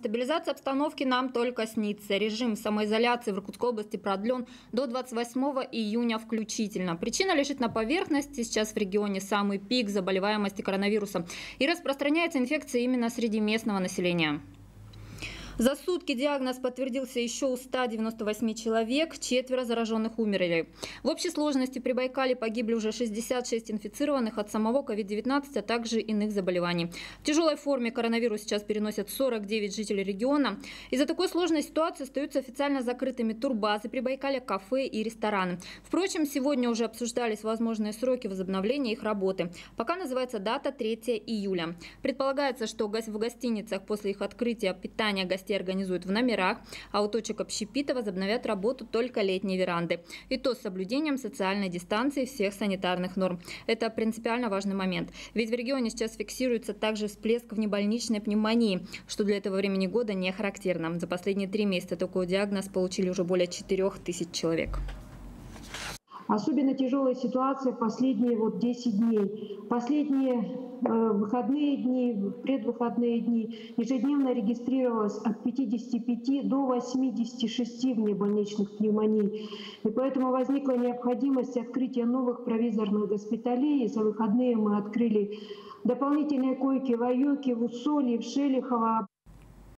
Стабилизация обстановки нам только снится. Режим самоизоляции в Иркутской области продлен до 28 июня включительно. Причина лежит на поверхности. Сейчас в регионе самый пик заболеваемости коронавирусом. И распространяется инфекция именно среди местного населения. За сутки диагноз подтвердился еще у 198 человек, четверо зараженных умерли. В общей сложности при Байкале погибли уже 66 инфицированных от самого COVID-19, а также иных заболеваний. В тяжелой форме коронавирус сейчас переносят 49 жителей региона. Из-за такой сложной ситуации остаются официально закрытыми турбазы при Байкале, кафе и рестораны. Впрочем, сегодня уже обсуждались возможные сроки возобновления их работы. Пока называется дата 3 июля. Предполагается, что в гостиницах после их открытия питания гостей гостей организуют в номерах, а у точек общепита возобновят работу только летние веранды. И то с соблюдением социальной дистанции всех санитарных норм. Это принципиально важный момент. Ведь в регионе сейчас фиксируется также всплеск внебольничной пневмонии, что для этого времени года не характерно. За последние три месяца такой диагноз получили уже более 4 тысяч человек. Особенно тяжелая ситуация последние вот 10 дней. Последние выходные дни, предвыходные дни ежедневно регистрировалось от 55 до 86 внебольничных пневмоний. И поэтому возникла необходимость открытия новых провизорных госпиталей. И за выходные мы открыли дополнительные койки в Аюке, в Усолье, в Шелихово.